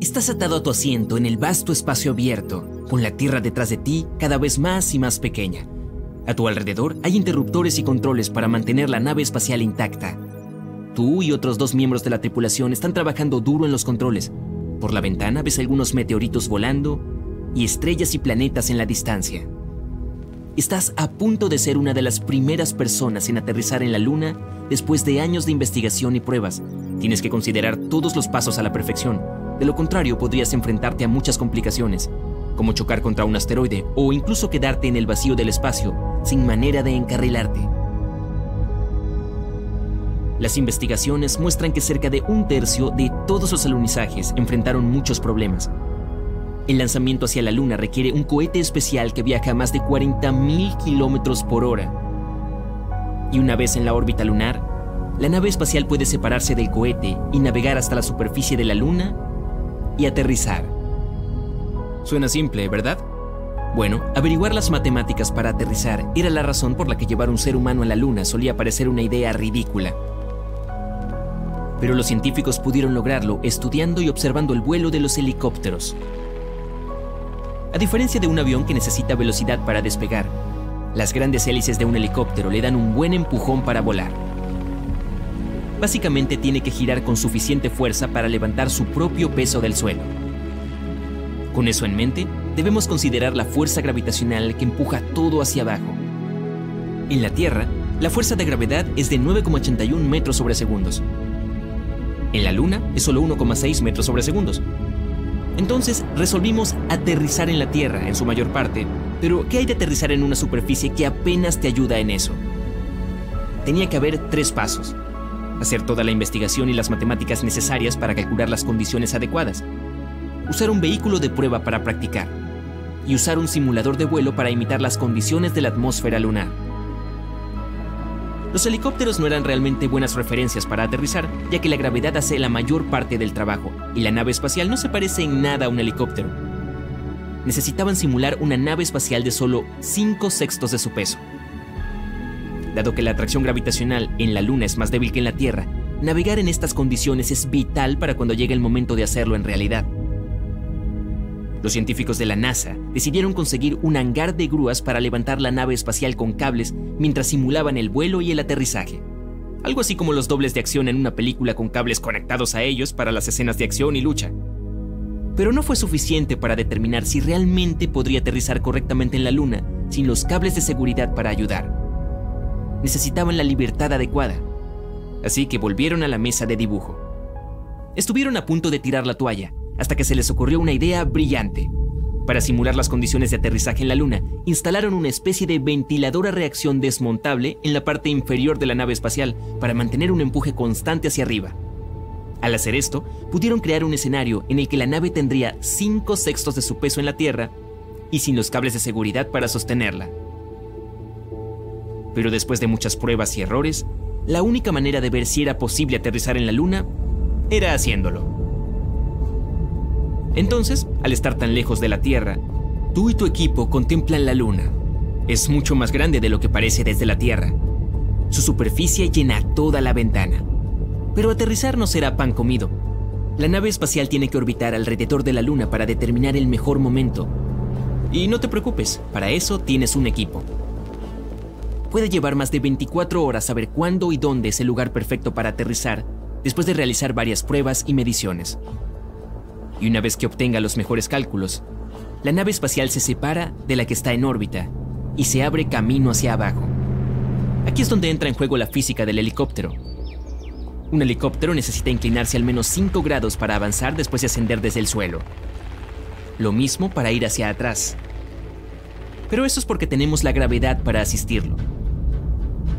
Estás atado a tu asiento en el vasto espacio abierto, con la Tierra detrás de ti cada vez más y más pequeña. A tu alrededor hay interruptores y controles para mantener la nave espacial intacta. Tú y otros dos miembros de la tripulación están trabajando duro en los controles. Por la ventana ves algunos meteoritos volando y estrellas y planetas en la distancia. Estás a punto de ser una de las primeras personas en aterrizar en la Luna después de años de investigación y pruebas. Tienes que considerar todos los pasos a la perfección de lo contrario, podrías enfrentarte a muchas complicaciones, como chocar contra un asteroide o incluso quedarte en el vacío del espacio sin manera de encarrilarte. Las investigaciones muestran que cerca de un tercio de todos los alunizajes enfrentaron muchos problemas. El lanzamiento hacia la Luna requiere un cohete especial que viaja a más de 40.000 kilómetros por hora. Y una vez en la órbita lunar, la nave espacial puede separarse del cohete y navegar hasta la superficie de la Luna y aterrizar. Suena simple, ¿verdad? Bueno, averiguar las matemáticas para aterrizar era la razón por la que llevar un ser humano a la Luna solía parecer una idea ridícula. Pero los científicos pudieron lograrlo estudiando y observando el vuelo de los helicópteros. A diferencia de un avión que necesita velocidad para despegar, las grandes hélices de un helicóptero le dan un buen empujón para volar. Básicamente tiene que girar con suficiente fuerza para levantar su propio peso del suelo. Con eso en mente, debemos considerar la fuerza gravitacional que empuja todo hacia abajo. En la Tierra, la fuerza de gravedad es de 9,81 metros sobre segundos. En la Luna es solo 1,6 metros sobre segundos. Entonces resolvimos aterrizar en la Tierra en su mayor parte, pero ¿qué hay de aterrizar en una superficie que apenas te ayuda en eso? Tenía que haber tres pasos hacer toda la investigación y las matemáticas necesarias para calcular las condiciones adecuadas, usar un vehículo de prueba para practicar y usar un simulador de vuelo para imitar las condiciones de la atmósfera lunar. Los helicópteros no eran realmente buenas referencias para aterrizar, ya que la gravedad hace la mayor parte del trabajo y la nave espacial no se parece en nada a un helicóptero. Necesitaban simular una nave espacial de solo 5 sextos de su peso. Dado que la atracción gravitacional en la Luna es más débil que en la Tierra, navegar en estas condiciones es vital para cuando llegue el momento de hacerlo en realidad. Los científicos de la NASA decidieron conseguir un hangar de grúas para levantar la nave espacial con cables mientras simulaban el vuelo y el aterrizaje. Algo así como los dobles de acción en una película con cables conectados a ellos para las escenas de acción y lucha. Pero no fue suficiente para determinar si realmente podría aterrizar correctamente en la Luna sin los cables de seguridad para ayudar necesitaban la libertad adecuada. Así que volvieron a la mesa de dibujo. Estuvieron a punto de tirar la toalla, hasta que se les ocurrió una idea brillante. Para simular las condiciones de aterrizaje en la Luna, instalaron una especie de ventilador a reacción desmontable en la parte inferior de la nave espacial para mantener un empuje constante hacia arriba. Al hacer esto, pudieron crear un escenario en el que la nave tendría 5 sextos de su peso en la Tierra y sin los cables de seguridad para sostenerla pero después de muchas pruebas y errores, la única manera de ver si era posible aterrizar en la Luna era haciéndolo. Entonces, al estar tan lejos de la Tierra, tú y tu equipo contemplan la Luna. Es mucho más grande de lo que parece desde la Tierra. Su superficie llena toda la ventana. Pero aterrizar no será pan comido. La nave espacial tiene que orbitar alrededor de la Luna para determinar el mejor momento. Y no te preocupes, para eso tienes un equipo puede llevar más de 24 horas saber cuándo y dónde es el lugar perfecto para aterrizar, después de realizar varias pruebas y mediciones. Y una vez que obtenga los mejores cálculos, la nave espacial se separa de la que está en órbita y se abre camino hacia abajo. Aquí es donde entra en juego la física del helicóptero. Un helicóptero necesita inclinarse al menos 5 grados para avanzar después de ascender desde el suelo. Lo mismo para ir hacia atrás. Pero eso es porque tenemos la gravedad para asistirlo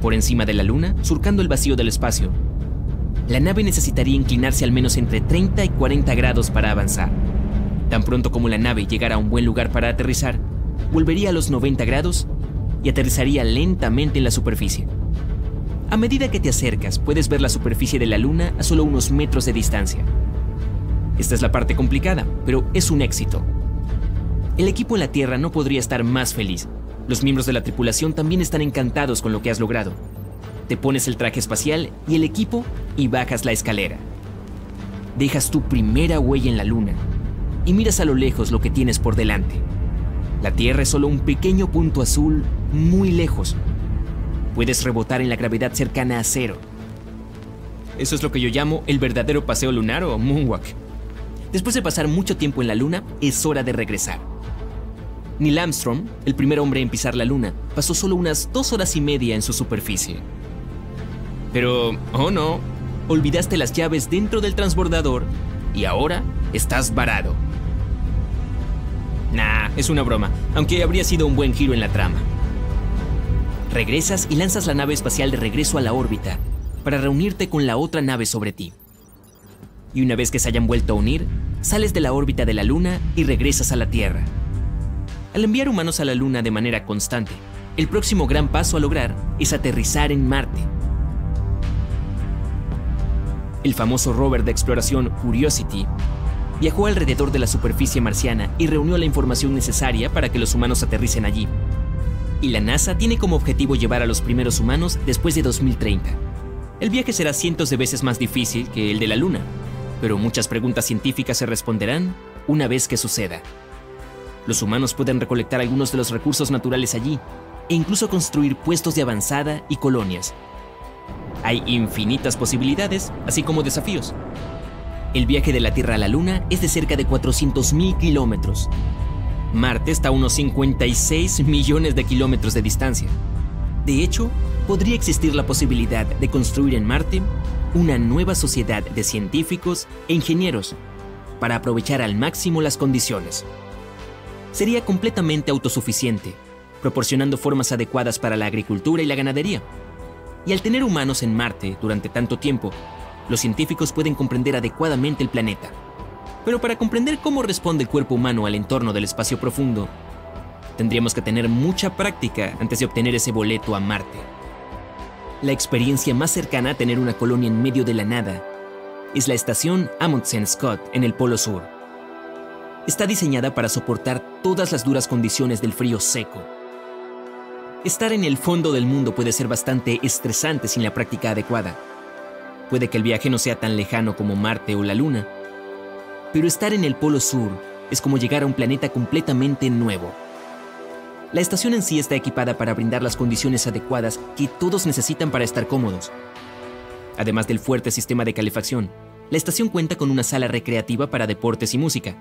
por encima de la Luna, surcando el vacío del espacio. La nave necesitaría inclinarse al menos entre 30 y 40 grados para avanzar. Tan pronto como la nave llegara a un buen lugar para aterrizar, volvería a los 90 grados y aterrizaría lentamente en la superficie. A medida que te acercas, puedes ver la superficie de la Luna a solo unos metros de distancia. Esta es la parte complicada, pero es un éxito. El equipo en la Tierra no podría estar más feliz, los miembros de la tripulación también están encantados con lo que has logrado. Te pones el traje espacial y el equipo y bajas la escalera. Dejas tu primera huella en la luna y miras a lo lejos lo que tienes por delante. La Tierra es solo un pequeño punto azul muy lejos. Puedes rebotar en la gravedad cercana a cero. Eso es lo que yo llamo el verdadero paseo lunar o moonwalk. Después de pasar mucho tiempo en la Luna, es hora de regresar. Neil Armstrong, el primer hombre en pisar la Luna, pasó solo unas dos horas y media en su superficie. Pero, oh no, olvidaste las llaves dentro del transbordador y ahora estás varado. Nah, es una broma, aunque habría sido un buen giro en la trama. Regresas y lanzas la nave espacial de regreso a la órbita para reunirte con la otra nave sobre ti. Y una vez que se hayan vuelto a unir, sales de la órbita de la Luna y regresas a la Tierra. Al enviar humanos a la Luna de manera constante, el próximo gran paso a lograr es aterrizar en Marte. El famoso rover de exploración Curiosity viajó alrededor de la superficie marciana y reunió la información necesaria para que los humanos aterricen allí. Y la NASA tiene como objetivo llevar a los primeros humanos después de 2030. El viaje será cientos de veces más difícil que el de la Luna, pero muchas preguntas científicas se responderán una vez que suceda. Los humanos pueden recolectar algunos de los recursos naturales allí e incluso construir puestos de avanzada y colonias. Hay infinitas posibilidades, así como desafíos. El viaje de la Tierra a la Luna es de cerca de 400.000 kilómetros. Marte está a unos 56 millones de kilómetros de distancia. De hecho, podría existir la posibilidad de construir en Marte una nueva sociedad de científicos e ingenieros para aprovechar al máximo las condiciones. Sería completamente autosuficiente, proporcionando formas adecuadas para la agricultura y la ganadería. Y al tener humanos en Marte durante tanto tiempo, los científicos pueden comprender adecuadamente el planeta. Pero para comprender cómo responde el cuerpo humano al entorno del espacio profundo, tendríamos que tener mucha práctica antes de obtener ese boleto a Marte. La experiencia más cercana a tener una colonia en medio de la nada es la estación Amundsen Scott en el Polo Sur. Está diseñada para soportar todas las duras condiciones del frío seco. Estar en el fondo del mundo puede ser bastante estresante sin la práctica adecuada. Puede que el viaje no sea tan lejano como Marte o la Luna, pero estar en el Polo Sur es como llegar a un planeta completamente nuevo. La estación en sí está equipada para brindar las condiciones adecuadas que todos necesitan para estar cómodos. Además del fuerte sistema de calefacción, la estación cuenta con una sala recreativa para deportes y música,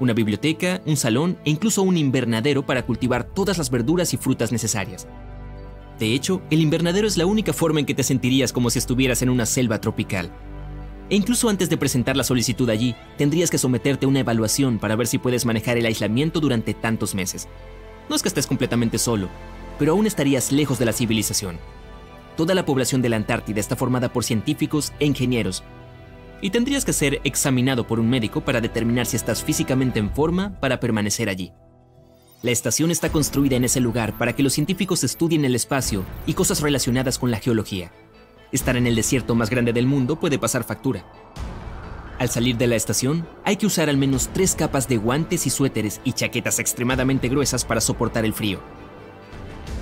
una biblioteca, un salón e incluso un invernadero para cultivar todas las verduras y frutas necesarias. De hecho, el invernadero es la única forma en que te sentirías como si estuvieras en una selva tropical. E incluso antes de presentar la solicitud allí, tendrías que someterte a una evaluación para ver si puedes manejar el aislamiento durante tantos meses. No es que estés completamente solo, pero aún estarías lejos de la civilización. Toda la población de la Antártida está formada por científicos e ingenieros, y tendrías que ser examinado por un médico para determinar si estás físicamente en forma para permanecer allí. La estación está construida en ese lugar para que los científicos estudien el espacio y cosas relacionadas con la geología. Estar en el desierto más grande del mundo puede pasar factura. Al salir de la estación, hay que usar al menos tres capas de guantes y suéteres y chaquetas extremadamente gruesas para soportar el frío.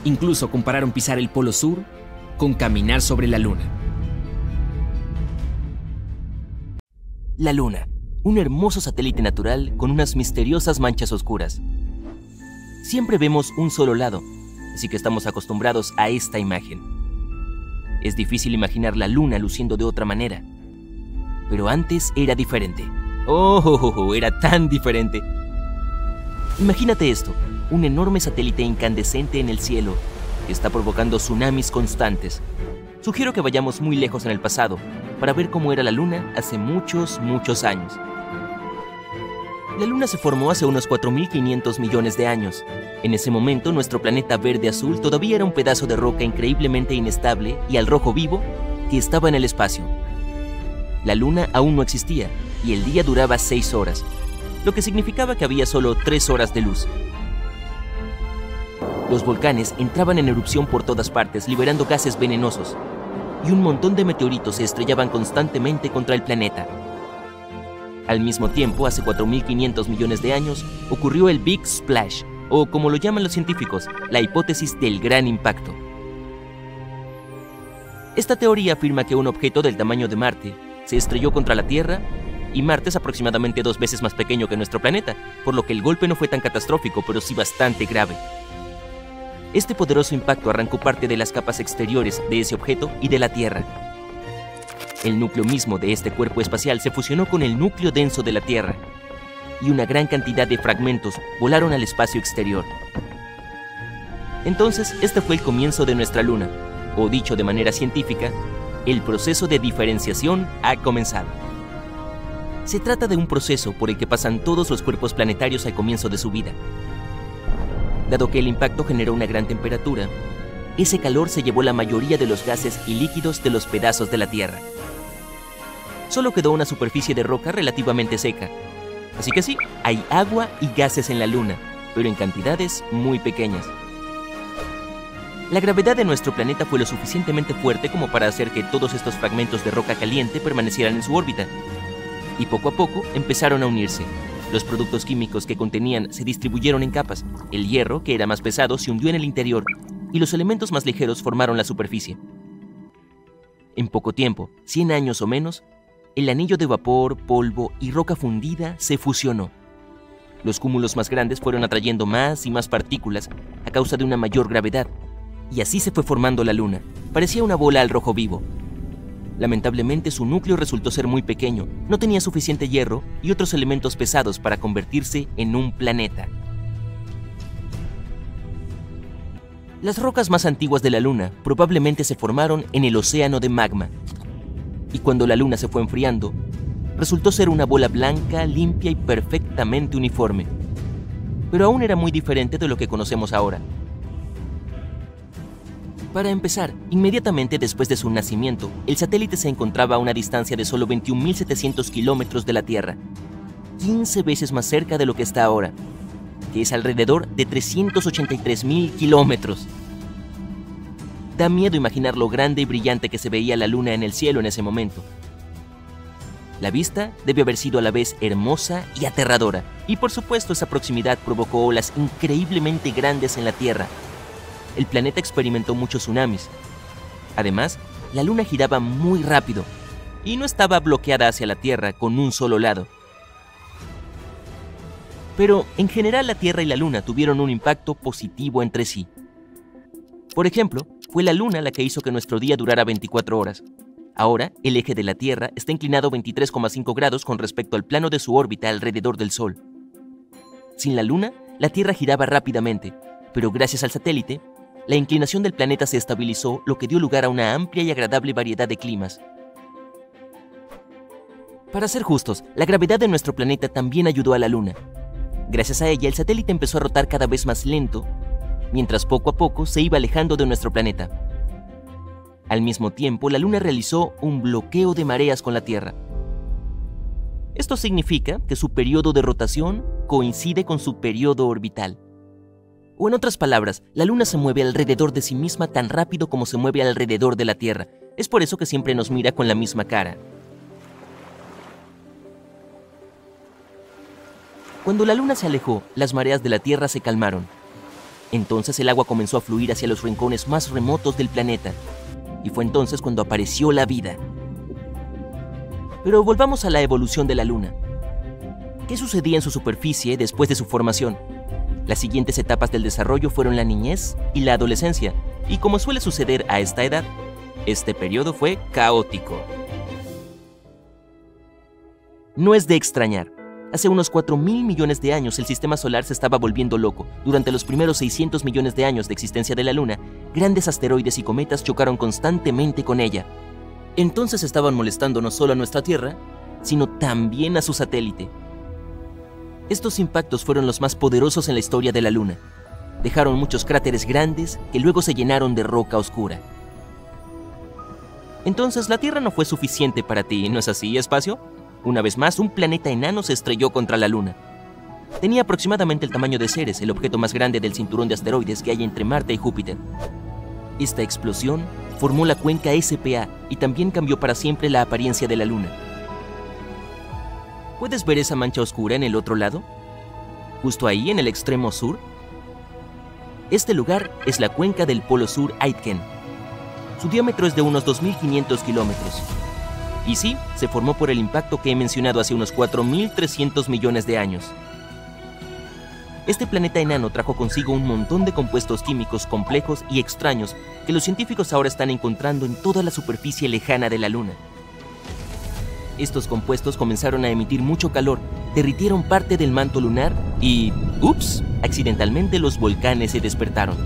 Incluso compararon pisar el Polo Sur con caminar sobre la Luna. La Luna, un hermoso satélite natural con unas misteriosas manchas oscuras. Siempre vemos un solo lado, así que estamos acostumbrados a esta imagen. Es difícil imaginar la Luna luciendo de otra manera. Pero antes era diferente. ¡Oh! Era tan diferente. Imagínate esto, un enorme satélite incandescente en el cielo que está provocando tsunamis constantes. Sugiero que vayamos muy lejos en el pasado para ver cómo era la Luna hace muchos, muchos años. La Luna se formó hace unos 4.500 millones de años. En ese momento nuestro planeta verde-azul todavía era un pedazo de roca increíblemente inestable y al rojo vivo que estaba en el espacio. La Luna aún no existía y el día duraba 6 horas, lo que significaba que había solo 3 horas de luz. Los volcanes entraban en erupción por todas partes, liberando gases venenosos, y un montón de meteoritos se estrellaban constantemente contra el planeta. Al mismo tiempo, hace 4.500 millones de años, ocurrió el Big Splash, o como lo llaman los científicos, la hipótesis del gran impacto. Esta teoría afirma que un objeto del tamaño de Marte se estrelló contra la Tierra y Marte es aproximadamente dos veces más pequeño que nuestro planeta, por lo que el golpe no fue tan catastrófico, pero sí bastante grave. Este poderoso impacto arrancó parte de las capas exteriores de ese objeto y de la Tierra. El núcleo mismo de este cuerpo espacial se fusionó con el núcleo denso de la Tierra, y una gran cantidad de fragmentos volaron al espacio exterior. Entonces, este fue el comienzo de nuestra Luna, o dicho de manera científica, el proceso de diferenciación ha comenzado. Se trata de un proceso por el que pasan todos los cuerpos planetarios al comienzo de su vida. Dado que el impacto generó una gran temperatura, ese calor se llevó la mayoría de los gases y líquidos de los pedazos de la Tierra. Solo quedó una superficie de roca relativamente seca. Así que sí, hay agua y gases en la Luna, pero en cantidades muy pequeñas. La gravedad de nuestro planeta fue lo suficientemente fuerte como para hacer que todos estos fragmentos de roca caliente permanecieran en su órbita. Y poco a poco empezaron a unirse. Los productos químicos que contenían se distribuyeron en capas. El hierro, que era más pesado, se hundió en el interior y los elementos más ligeros formaron la superficie. En poco tiempo, 100 años o menos, el anillo de vapor, polvo y roca fundida se fusionó. Los cúmulos más grandes fueron atrayendo más y más partículas a causa de una mayor gravedad y así se fue formando la Luna. Parecía una bola al rojo vivo. Lamentablemente su núcleo resultó ser muy pequeño, no tenía suficiente hierro y otros elementos pesados para convertirse en un planeta. Las rocas más antiguas de la Luna probablemente se formaron en el océano de magma. Y cuando la Luna se fue enfriando, resultó ser una bola blanca, limpia y perfectamente uniforme. Pero aún era muy diferente de lo que conocemos ahora. Para empezar, inmediatamente después de su nacimiento, el satélite se encontraba a una distancia de solo 21.700 kilómetros de la Tierra, 15 veces más cerca de lo que está ahora, que es alrededor de 383.000 kilómetros. Da miedo imaginar lo grande y brillante que se veía la luna en el cielo en ese momento. La vista debe haber sido a la vez hermosa y aterradora, y por supuesto esa proximidad provocó olas increíblemente grandes en la Tierra, el planeta experimentó muchos tsunamis. Además, la Luna giraba muy rápido y no estaba bloqueada hacia la Tierra con un solo lado. Pero en general la Tierra y la Luna tuvieron un impacto positivo entre sí. Por ejemplo, fue la Luna la que hizo que nuestro día durara 24 horas. Ahora, el eje de la Tierra está inclinado 23,5 grados con respecto al plano de su órbita alrededor del Sol. Sin la Luna, la Tierra giraba rápidamente, pero gracias al satélite, la inclinación del planeta se estabilizó, lo que dio lugar a una amplia y agradable variedad de climas. Para ser justos, la gravedad de nuestro planeta también ayudó a la Luna. Gracias a ella, el satélite empezó a rotar cada vez más lento, mientras poco a poco se iba alejando de nuestro planeta. Al mismo tiempo, la Luna realizó un bloqueo de mareas con la Tierra. Esto significa que su periodo de rotación coincide con su periodo orbital. O en otras palabras, la Luna se mueve alrededor de sí misma tan rápido como se mueve alrededor de la Tierra. Es por eso que siempre nos mira con la misma cara. Cuando la Luna se alejó, las mareas de la Tierra se calmaron. Entonces el agua comenzó a fluir hacia los rincones más remotos del planeta. Y fue entonces cuando apareció la vida. Pero volvamos a la evolución de la Luna. ¿Qué sucedía en su superficie después de su formación? Las siguientes etapas del desarrollo fueron la niñez y la adolescencia, y como suele suceder a esta edad, este periodo fue caótico. No es de extrañar. Hace unos 4 mil millones de años el sistema solar se estaba volviendo loco. Durante los primeros 600 millones de años de existencia de la Luna, grandes asteroides y cometas chocaron constantemente con ella. Entonces estaban molestando no solo a nuestra Tierra, sino también a su satélite, estos impactos fueron los más poderosos en la historia de la Luna. Dejaron muchos cráteres grandes que luego se llenaron de roca oscura. Entonces la Tierra no fue suficiente para ti, ¿no es así, espacio? Una vez más, un planeta enano se estrelló contra la Luna. Tenía aproximadamente el tamaño de Ceres, el objeto más grande del cinturón de asteroides que hay entre Marte y Júpiter. Esta explosión formó la cuenca SPA y también cambió para siempre la apariencia de la Luna. ¿Puedes ver esa mancha oscura en el otro lado? Justo ahí, en el extremo sur. Este lugar es la cuenca del Polo Sur Aitken. Su diámetro es de unos 2.500 kilómetros. Y sí, se formó por el impacto que he mencionado hace unos 4.300 millones de años. Este planeta enano trajo consigo un montón de compuestos químicos complejos y extraños que los científicos ahora están encontrando en toda la superficie lejana de la Luna. Estos compuestos comenzaron a emitir mucho calor, derritieron parte del manto lunar y, ups, accidentalmente los volcanes se despertaron.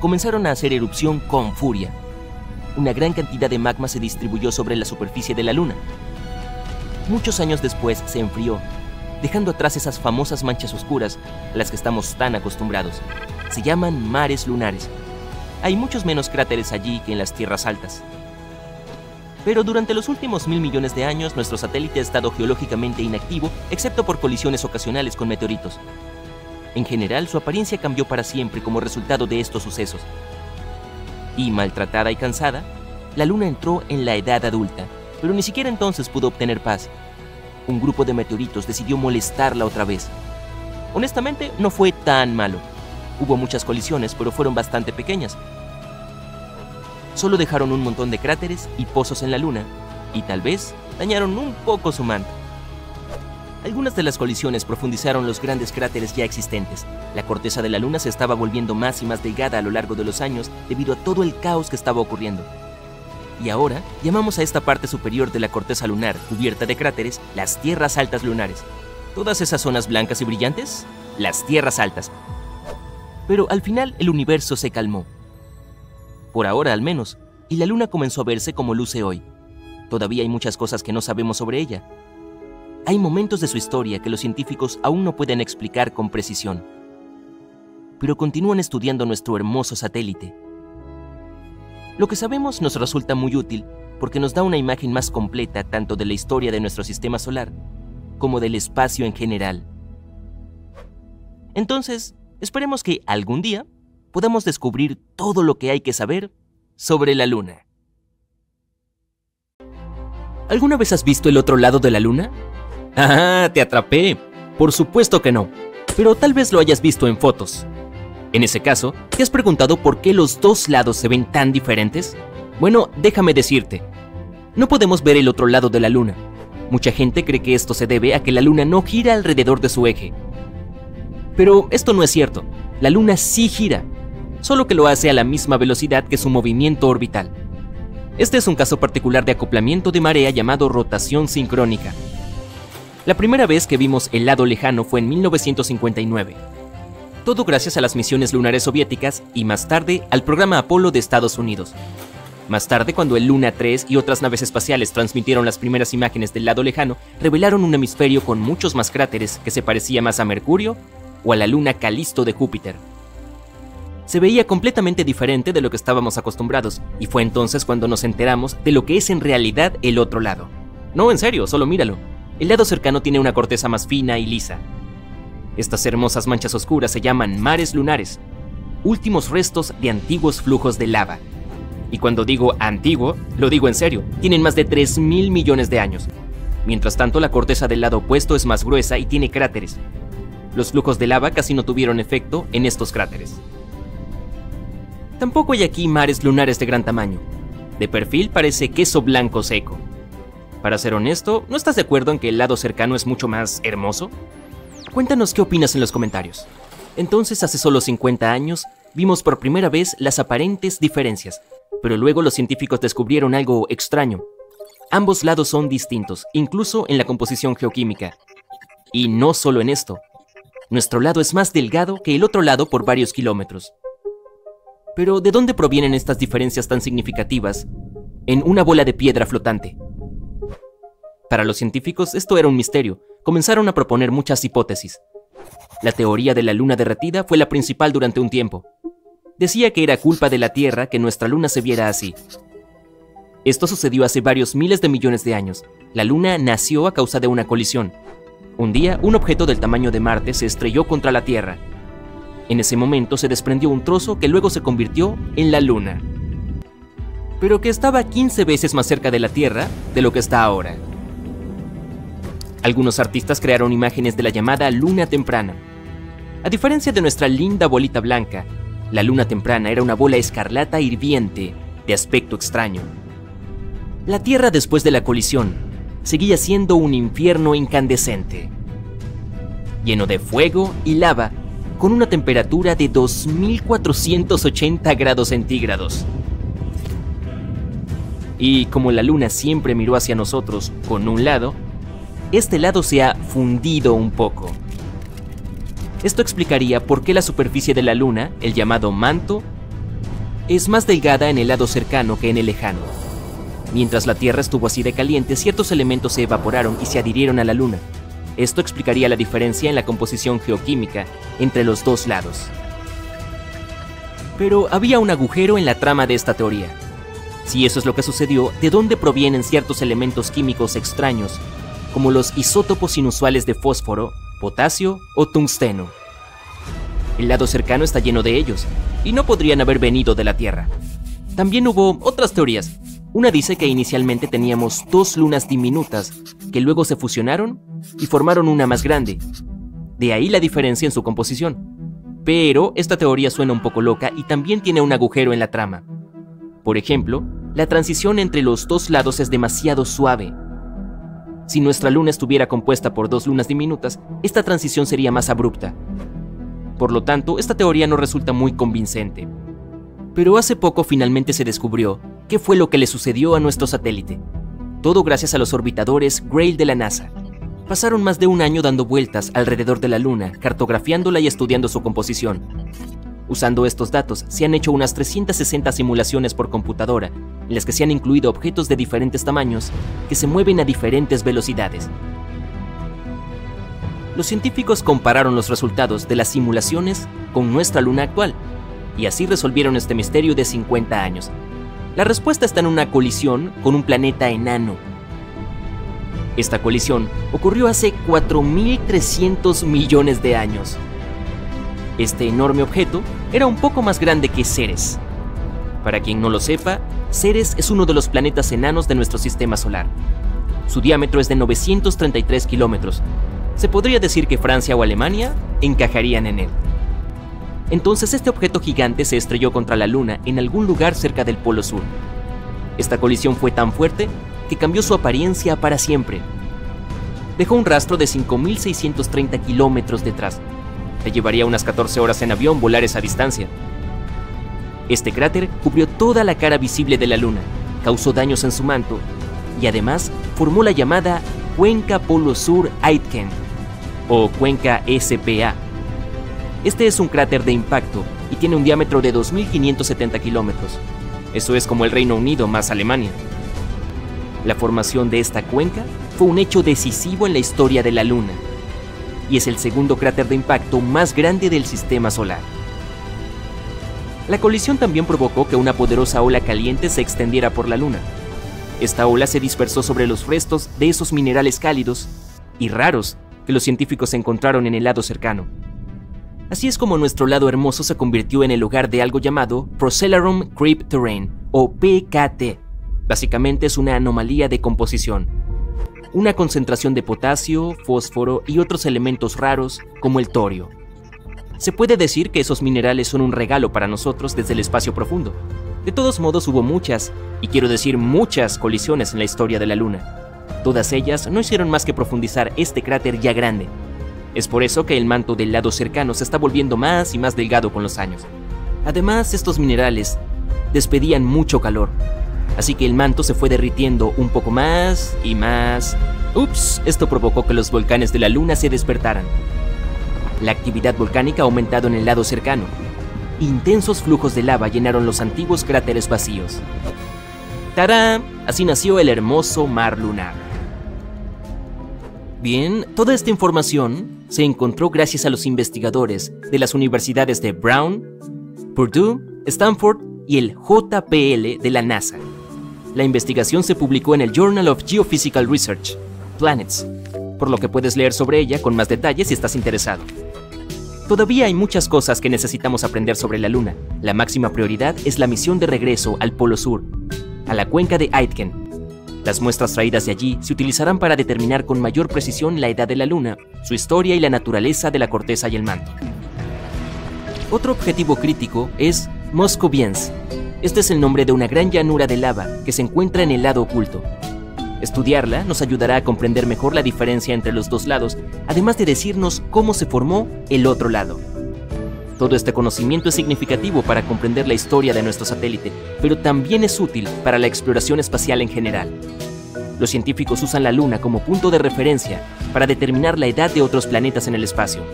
Comenzaron a hacer erupción con furia. Una gran cantidad de magma se distribuyó sobre la superficie de la Luna. Muchos años después se enfrió dejando atrás esas famosas manchas oscuras a las que estamos tan acostumbrados. Se llaman mares lunares. Hay muchos menos cráteres allí que en las tierras altas. Pero durante los últimos mil millones de años nuestro satélite ha estado geológicamente inactivo, excepto por colisiones ocasionales con meteoritos. En general, su apariencia cambió para siempre como resultado de estos sucesos. Y maltratada y cansada, la Luna entró en la edad adulta, pero ni siquiera entonces pudo obtener paz un grupo de meteoritos decidió molestarla otra vez. Honestamente, no fue tan malo. Hubo muchas colisiones, pero fueron bastante pequeñas. Solo dejaron un montón de cráteres y pozos en la Luna, y tal vez dañaron un poco su manto. Algunas de las colisiones profundizaron los grandes cráteres ya existentes. La corteza de la Luna se estaba volviendo más y más delgada a lo largo de los años debido a todo el caos que estaba ocurriendo y ahora llamamos a esta parte superior de la corteza lunar, cubierta de cráteres, las tierras altas lunares. Todas esas zonas blancas y brillantes, las tierras altas. Pero al final el universo se calmó. Por ahora al menos, y la luna comenzó a verse como luce hoy. Todavía hay muchas cosas que no sabemos sobre ella. Hay momentos de su historia que los científicos aún no pueden explicar con precisión. Pero continúan estudiando nuestro hermoso satélite lo que sabemos nos resulta muy útil porque nos da una imagen más completa tanto de la historia de nuestro sistema solar como del espacio en general. Entonces, esperemos que algún día podamos descubrir todo lo que hay que saber sobre la Luna. ¿Alguna vez has visto el otro lado de la Luna? Ah, te atrapé. Por supuesto que no. Pero tal vez lo hayas visto en fotos. En ese caso, ¿te has preguntado por qué los dos lados se ven tan diferentes? Bueno, déjame decirte, no podemos ver el otro lado de la Luna. Mucha gente cree que esto se debe a que la Luna no gira alrededor de su eje. Pero esto no es cierto. La Luna sí gira, solo que lo hace a la misma velocidad que su movimiento orbital. Este es un caso particular de acoplamiento de marea llamado rotación sincrónica. La primera vez que vimos el lado lejano fue en 1959 todo gracias a las misiones lunares soviéticas y más tarde al programa Apolo de Estados Unidos. Más tarde, cuando el Luna 3 y otras naves espaciales transmitieron las primeras imágenes del lado lejano, revelaron un hemisferio con muchos más cráteres que se parecía más a Mercurio o a la luna Calisto de Júpiter. Se veía completamente diferente de lo que estábamos acostumbrados, y fue entonces cuando nos enteramos de lo que es en realidad el otro lado. No, en serio, solo míralo. El lado cercano tiene una corteza más fina y lisa, estas hermosas manchas oscuras se llaman mares lunares, últimos restos de antiguos flujos de lava. Y cuando digo antiguo, lo digo en serio, tienen más de 3 mil millones de años. Mientras tanto, la corteza del lado opuesto es más gruesa y tiene cráteres. Los flujos de lava casi no tuvieron efecto en estos cráteres. Tampoco hay aquí mares lunares de gran tamaño. De perfil parece queso blanco seco. Para ser honesto, ¿no estás de acuerdo en que el lado cercano es mucho más hermoso? Cuéntanos qué opinas en los comentarios. Entonces, hace solo 50 años, vimos por primera vez las aparentes diferencias, pero luego los científicos descubrieron algo extraño. Ambos lados son distintos, incluso en la composición geoquímica. Y no solo en esto. Nuestro lado es más delgado que el otro lado por varios kilómetros. Pero ¿de dónde provienen estas diferencias tan significativas en una bola de piedra flotante? Para los científicos esto era un misterio, comenzaron a proponer muchas hipótesis. La teoría de la luna derretida fue la principal durante un tiempo. Decía que era culpa de la Tierra que nuestra luna se viera así. Esto sucedió hace varios miles de millones de años. La luna nació a causa de una colisión. Un día, un objeto del tamaño de Marte se estrelló contra la Tierra. En ese momento se desprendió un trozo que luego se convirtió en la luna. Pero que estaba 15 veces más cerca de la Tierra de lo que está ahora. Algunos artistas crearon imágenes de la llamada luna temprana. A diferencia de nuestra linda bolita blanca, la luna temprana era una bola escarlata hirviente, de aspecto extraño. La Tierra después de la colisión seguía siendo un infierno incandescente, lleno de fuego y lava, con una temperatura de 2480 grados centígrados. Y como la luna siempre miró hacia nosotros con un lado, este lado se ha fundido un poco. Esto explicaría por qué la superficie de la luna, el llamado manto, es más delgada en el lado cercano que en el lejano. Mientras la Tierra estuvo así de caliente, ciertos elementos se evaporaron y se adhirieron a la Luna. Esto explicaría la diferencia en la composición geoquímica entre los dos lados. Pero había un agujero en la trama de esta teoría. Si eso es lo que sucedió, ¿de dónde provienen ciertos elementos químicos extraños, como los isótopos inusuales de fósforo, potasio o tungsteno? El lado cercano está lleno de ellos, y no podrían haber venido de la Tierra. También hubo otras teorías, una dice que inicialmente teníamos dos lunas diminutas que luego se fusionaron y formaron una más grande. De ahí la diferencia en su composición. Pero esta teoría suena un poco loca y también tiene un agujero en la trama. Por ejemplo, la transición entre los dos lados es demasiado suave. Si nuestra luna estuviera compuesta por dos lunas diminutas, esta transición sería más abrupta. Por lo tanto, esta teoría no resulta muy convincente. Pero hace poco finalmente se descubrió qué fue lo que le sucedió a nuestro satélite. Todo gracias a los orbitadores Grail de la NASA. Pasaron más de un año dando vueltas alrededor de la Luna, cartografiándola y estudiando su composición. Usando estos datos, se han hecho unas 360 simulaciones por computadora, en las que se han incluido objetos de diferentes tamaños que se mueven a diferentes velocidades. Los científicos compararon los resultados de las simulaciones con nuestra Luna actual, y así resolvieron este misterio de 50 años. La respuesta está en una colisión con un planeta enano. Esta colisión ocurrió hace 4.300 millones de años. Este enorme objeto era un poco más grande que Ceres. Para quien no lo sepa, Ceres es uno de los planetas enanos de nuestro sistema solar. Su diámetro es de 933 kilómetros. Se podría decir que Francia o Alemania encajarían en él. Entonces este objeto gigante se estrelló contra la Luna en algún lugar cerca del Polo Sur. Esta colisión fue tan fuerte que cambió su apariencia para siempre. Dejó un rastro de 5.630 kilómetros detrás. Le llevaría unas 14 horas en avión volar esa distancia. Este cráter cubrió toda la cara visible de la Luna, causó daños en su manto y además formó la llamada Cuenca Polo Sur Aitken o Cuenca SPA este es un cráter de impacto y tiene un diámetro de 2.570 kilómetros. Eso es como el Reino Unido más Alemania. La formación de esta cuenca fue un hecho decisivo en la historia de la Luna y es el segundo cráter de impacto más grande del sistema solar. La colisión también provocó que una poderosa ola caliente se extendiera por la Luna. Esta ola se dispersó sobre los restos de esos minerales cálidos y raros que los científicos encontraron en el lado cercano. Así es como nuestro lado hermoso se convirtió en el lugar de algo llamado Procellarum Creep Terrain, o PKT. Básicamente es una anomalía de composición. Una concentración de potasio, fósforo y otros elementos raros como el torio. Se puede decir que esos minerales son un regalo para nosotros desde el espacio profundo. De todos modos hubo muchas, y quiero decir muchas colisiones en la historia de la Luna. Todas ellas no hicieron más que profundizar este cráter ya grande, es por eso que el manto del lado cercano se está volviendo más y más delgado con los años. Además, estos minerales despedían mucho calor, así que el manto se fue derritiendo un poco más y más. Ups, esto provocó que los volcanes de la Luna se despertaran. La actividad volcánica ha aumentado en el lado cercano. Intensos flujos de lava llenaron los antiguos cráteres vacíos. ¡Tarán! Así nació el hermoso mar lunar. Bien, toda esta información se encontró gracias a los investigadores de las universidades de Brown, Purdue, Stanford y el JPL de la NASA. La investigación se publicó en el Journal of Geophysical Research, Planets, por lo que puedes leer sobre ella con más detalles si estás interesado. Todavía hay muchas cosas que necesitamos aprender sobre la Luna. La máxima prioridad es la misión de regreso al Polo Sur, a la cuenca de Aitken, las muestras traídas de allí se utilizarán para determinar con mayor precisión la edad de la Luna, su historia y la naturaleza de la corteza y el manto. Otro objetivo crítico es Moscoviense, Este es el nombre de una gran llanura de lava que se encuentra en el lado oculto. Estudiarla nos ayudará a comprender mejor la diferencia entre los dos lados, además de decirnos cómo se formó el otro lado. Todo este conocimiento es significativo para comprender la historia de nuestro satélite, pero también es útil para la exploración espacial en general. Los científicos usan la Luna como punto de referencia para determinar la edad de otros planetas en el espacio.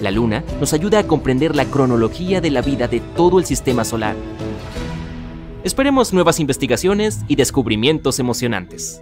La Luna nos ayuda a comprender la cronología de la vida de todo el sistema solar. Esperemos nuevas investigaciones y descubrimientos emocionantes.